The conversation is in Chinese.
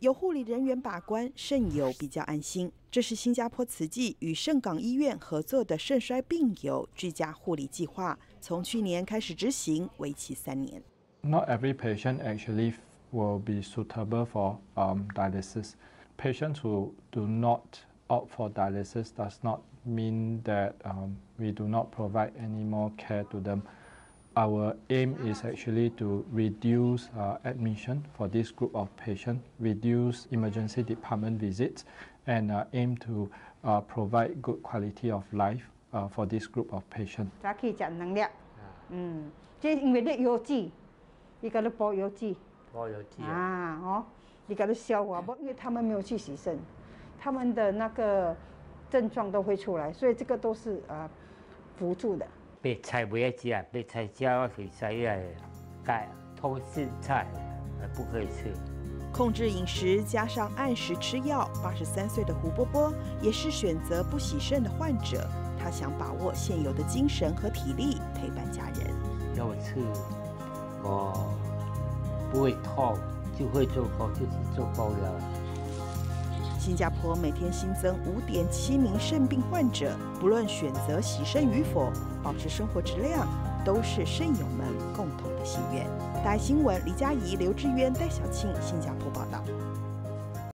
有护理人员把关，肾友比较安心。这是新加坡慈济与圣港医院合作的肾衰病友居家护理计划，从去年开始执行，为期三年。Not every patient actually will be suitable for um, dialysis. Patients who do not opt for dialysis does not mean that um, we do not provide any more care to them. Our aim is actually to reduce uh, admission for this group of patients, reduce emergency department visits, and uh, aim to uh, provide good quality of life uh, for this group of patients. 它可以讲能量，嗯，这因为那药剂，一个都包药剂包邮机啊，啊，哦，一个都消化不，因为他们没有去洗肾，他们的那个症状都会出来，所以这个都是呃辅助的。 白菜不要吃啊，白菜吃了会塞啊，钙通心菜呃不可以吃。控制饮食加上按时吃药，八十三岁的胡波波也是选择不洗肾的患者。他想把握现有的精神和体力陪伴家人。要吃，哦，不会痛，就会做工，自己做工了。新加坡每天新增五点七名肾病患者，不论选择洗肾与否，保持生活质量都是肾友们共同的心愿。大新闻李佳怡、刘志渊、戴小庆，新加坡报道。